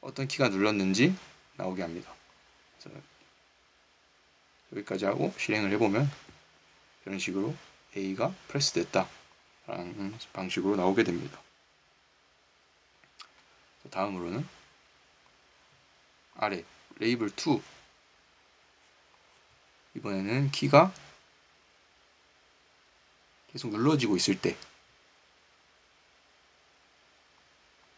어떤 키가 눌렀는지 나오게 합니다. 여기까지 하고 실행을 해보면 이런 식으로 A가 프레스 됐다 라는 방식으로 나오게 됩니다. 다음으로는 아래 레이블 2 이번에는 키가 계속 눌러지고 있을 때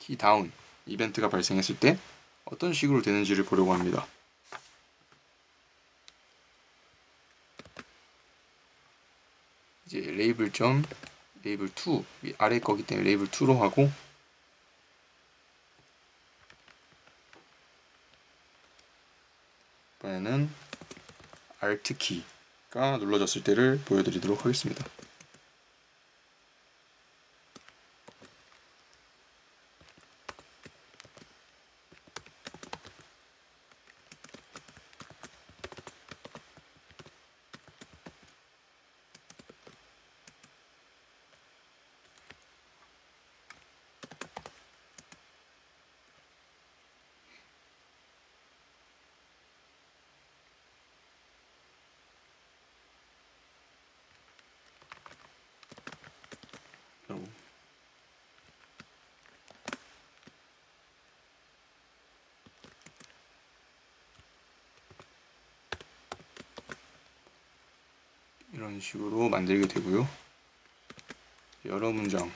key down 이벤트가 발생했을 때 어떤 식으로 되는지를 보려고 합니다. 이제 레이블 점 레이블 2 아래 거기 때문에 레이블 2로 하고 이번에는 Alt 키가 눌러졌을 때를 보여드리도록 하겠습니다. 이런 식으로 만들게 되고요. 여러 문장을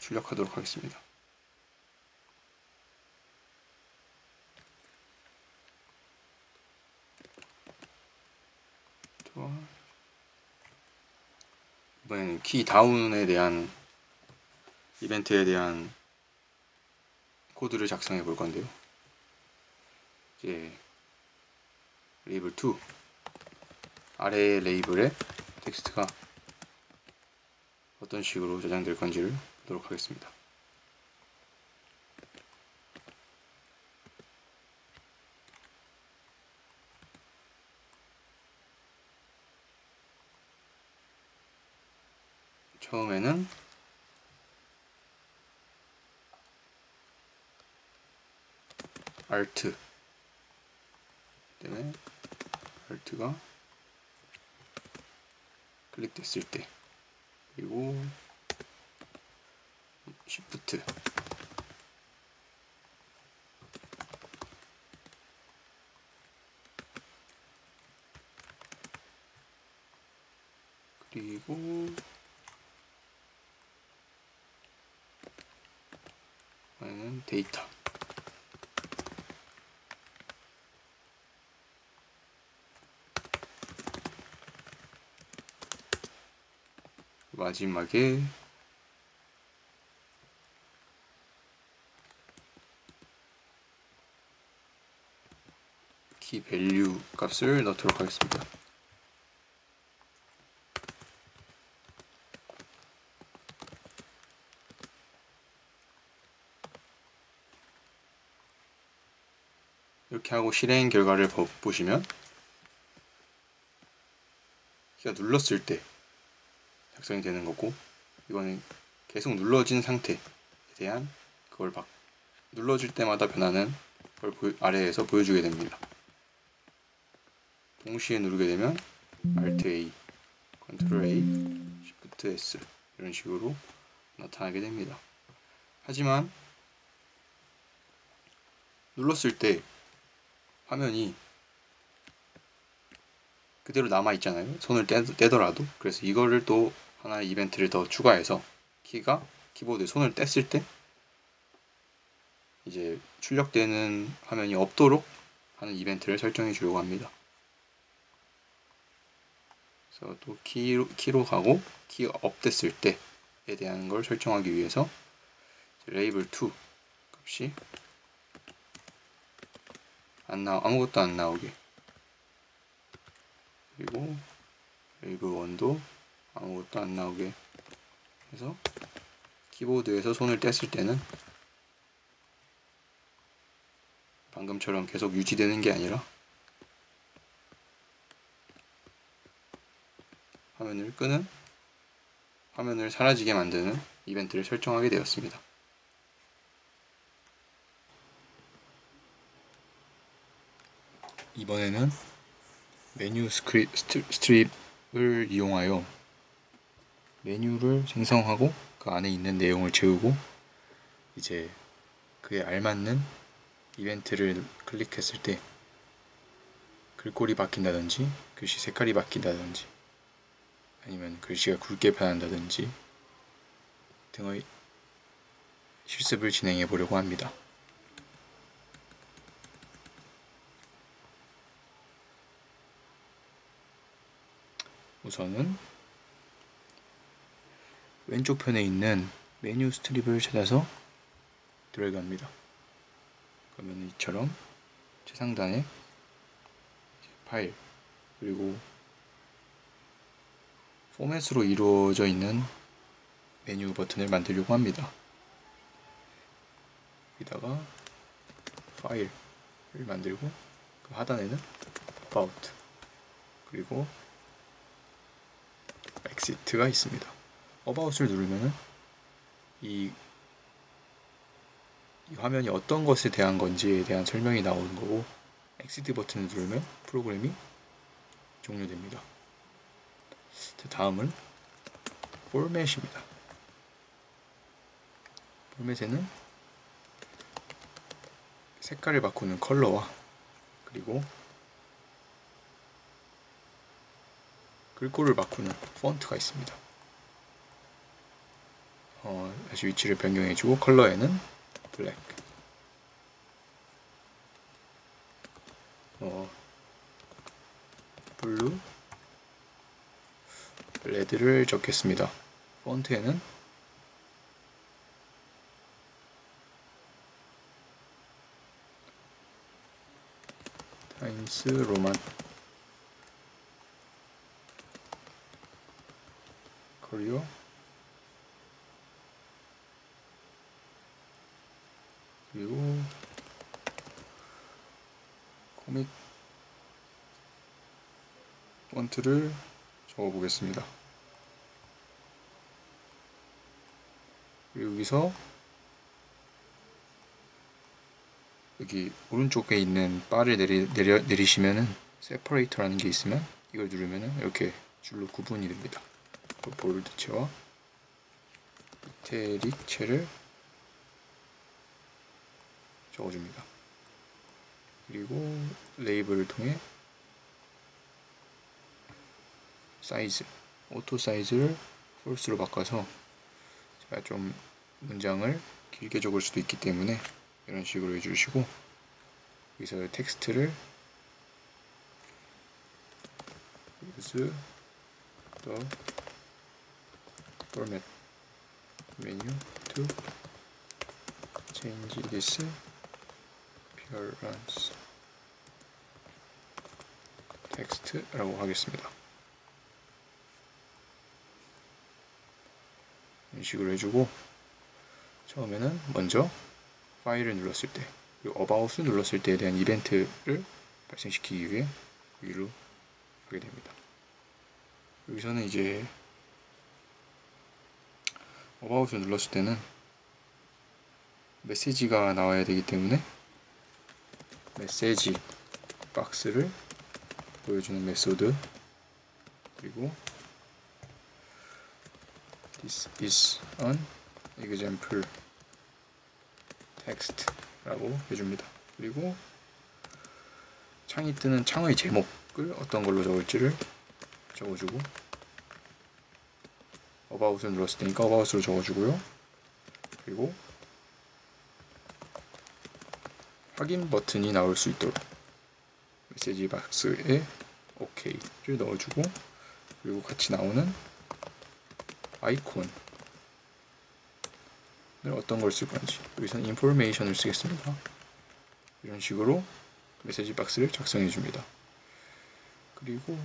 출력하도록 하겠습니다. 이번에는 키 다운에 대한 이벤트에 대한 코드를 작성해 볼 건데요. 이제 레이블 2 아래 레이블에 텍스트가 어떤 식으로 저장될 건지를 보도록 하겠습니다. 처음에는 Alt 그다음에 Alt가 클릭됐을 때. 그리고 Shift. 그리고 이번에는 데이터 마지막에 키 밸류 값을 넣도록 하겠습니다. 이렇게 하고 실행 결과를 보시면 키가 눌렀을 때 작성이 되는 거고 이거는 계속 눌러진 상태에 대한 그걸 막 눌러질 때마다 변하는 걸 보여, 아래에서 보여주게 됩니다. 동시에 누르게 되면 Alt A, Ctrl A, Shift S 이런 식으로 나타나게 됩니다. 하지만 눌렀을 때 화면이 그대로 남아 있잖아요. 손을 떼, 떼더라도 그래서 이거를 또 하나의 이벤트를 더 추가해서 키가 키보드에 손을 뗐을 때 이제 출력되는 화면이 없도록 하는 이벤트를 설정해 주려고 합니다. 그래서 또 키로, 키로 가고 키가 up됐을 때에 대한 걸 설정하기 위해서 레이블 2 값이 안 나, 아무것도 안 나오게 그리고 레이블 1도 아무것도 안 나오게 해서 키보드에서 손을 뗐을 때는 방금처럼 계속 유지되는 게 아니라 화면을 끄는 화면을 사라지게 만드는 이벤트를 설정하게 되었습니다. 이번에는 menu scrip, strip을 이용하여 메뉴를 생성하고 그 안에 있는 내용을 채우고 이제 그에 알맞는 이벤트를 클릭했을 때 글꼴이 바뀐다든지 글씨 색깔이 바뀐다든지 아니면 글씨가 굵게 변한다든지 등의 실습을 진행해 보려고 합니다. 우선은 왼쪽 편에 있는 메뉴 스트립을 찾아서 들어갑니다. 그러면 이처럼 최상단에 파일 그리고 포맷으로 이루어져 있는 메뉴 버튼을 만들려고 합니다. 여기다가 파일을 만들고 그 하단에는 about 그리고 exit가 있습니다. About을 누르면은 이, 이 화면이 어떤 것에 대한 건지에 대한 설명이 나오는 거고 exit 버튼을 누르면 프로그램이 종료됩니다. 다음은 포맷입니다. 포맷에는 색깔을 바꾸는 컬러와 그리고 글꼴을 바꾸는 폰트가 있습니다. 어, 다시 위치를 변경해주고 컬러에는 Black. 어, Blue. Red를 적겠습니다. 폰트에는 타임스 로만. 그리고 코믹 폰트를 적어 보겠습니다. 여기서 여기 오른쪽에 있는 바를 내리, 내려, 내리시면은 separate라는 게 있으면 이걸 누르면은 이렇게 줄로 구분이 됩니다. bold체와 italic체를 적어줍니다. 그리고 레이블을 통해 사이즈, auto size를 false로 바꿔서 제가 좀 문장을 길게 적을 수도 있기 때문에 이런 식으로 해주시고 여기서 텍스트를 use the format menu to change this appearance 텍스트라고 하겠습니다. 이런 식으로 해주고 처음에는 먼저 파일을 눌렀을 때 그리고 about을 눌렀을 때에 대한 이벤트를 발생시키기 위해 위로 하게 됩니다. 여기서는 이제 about을 눌렀을 때는 메시지가 나와야 되기 때문에 message box를 보여주는 method 그리고 This is an example text라고 해줍니다. 그리고 창이 뜨는 창의 제목을 어떤 걸로 적을지를 적어주고 about을 눌렀을 테니까 about으로 적어주고요. 그리고 확인 버튼이 나올 수 있도록 message box에 OK를 넣어주고 그리고 같이 나오는 아이콘을 어떤 걸 쓸 건지 여기서는 information을 쓰겠습니다. 이런 식으로 message box를 작성해 줍니다. 그리고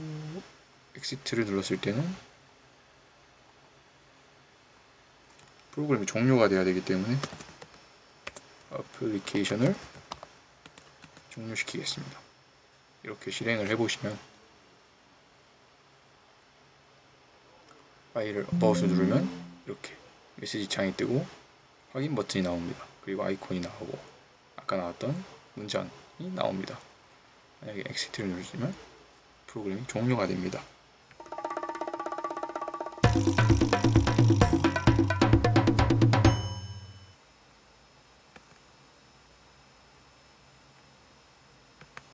exit를 눌렀을 때는 프로그램이 종료가 돼야 되기 때문에 어플리케이션을 종료시키겠습니다. 이렇게 실행을 해보시면 파일을 about을 누르면 이렇게 메시지 창이 뜨고 확인 버튼이 나옵니다. 그리고 아이콘이 나오고 아까 나왔던 문장이 나옵니다. 만약에 exit를 누르시면 프로그램이 종료가 됩니다.